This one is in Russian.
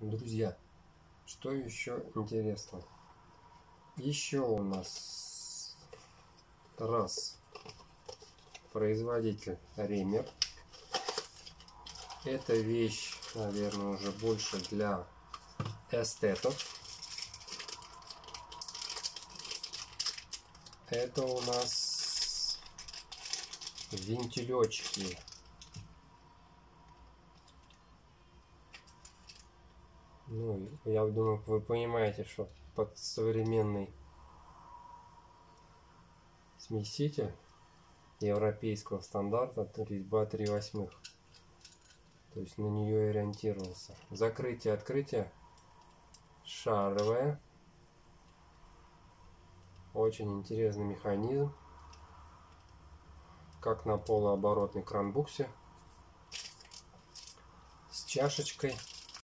Друзья, что еще интересно? Еще у нас раз производитель Ремер. Эта вещь, наверное, уже больше для эстетов. Это у нас вентилечки Ну, я думаю, вы понимаете, что под современный смеситель европейского стандарта резьба 3 восьмых. То есть на нее ориентировался. Закрытие, открытие шаровое. Очень интересный механизм. Как на полуоборотной кранбуксе. С чашечкой